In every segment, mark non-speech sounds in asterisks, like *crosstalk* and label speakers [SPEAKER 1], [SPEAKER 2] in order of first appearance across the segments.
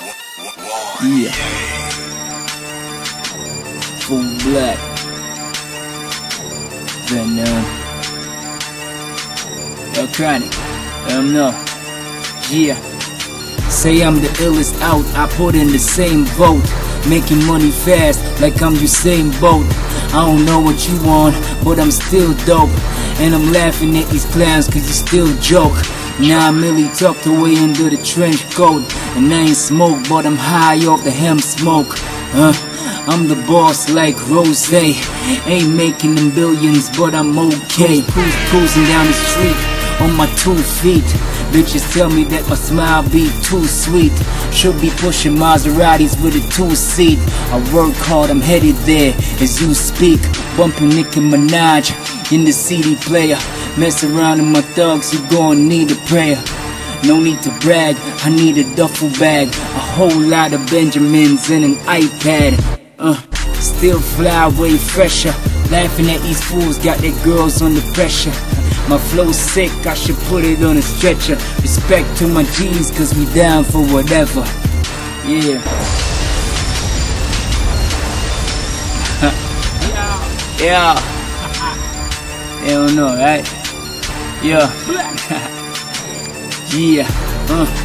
[SPEAKER 1] Yeah. Full black. Vehnom. El Chronic. Um, no. Yeah. Say I'm the illest out, I put in the same vote. Making money fast, like I'm Usain Bolt. I don't know what you want, but I'm still dope. And I'm laughing at these clowns cause you still joke. Now I'm really tucked away under the trench coat. And I ain't smoke, but I'm high off the hemp smoke. Huh? I'm the boss like Ross. Ain't making them billions, but I'm okay. Cruise, cruising down the street on my two feet. Bitches tell me that my smile be too sweet. Should be pushing Maseratis with a two seat. I work hard, I'm headed there as you speak. Bumping Nicki Minaj in the CD player. Mess around with my thugs, you gon' need a prayer. No need to brag, I need a duffel bag. A whole lot of Benjamins and an iPad. Uh, still fly way fresher. Laughing at these fools, got their girls under pressure. My flow's sick, I should put it on a stretcher. Respect to my G's, cause we down for whatever. Yeah. *laughs* yeah. yeah. *laughs* Hell no, right? Yeah. *laughs* yeah. Uh.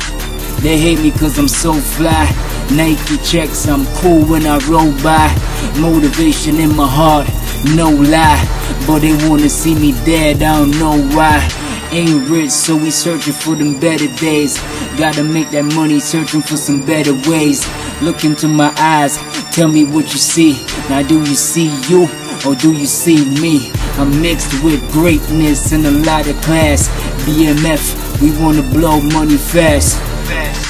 [SPEAKER 1] They hate me cause I'm so fly. Nike checks, I'm cool when I roll by. Motivation in my heart, no lie. But they wanna see me dead, I don't know why. Ain't rich, so we searching for them better days. Gotta make that money, searching for some better ways. Look into my eyes, tell me what you see. Now, do you see you, or do you see me? I'm mixed with greatness and a lot of class. BMF, we wanna blow money fast. fast.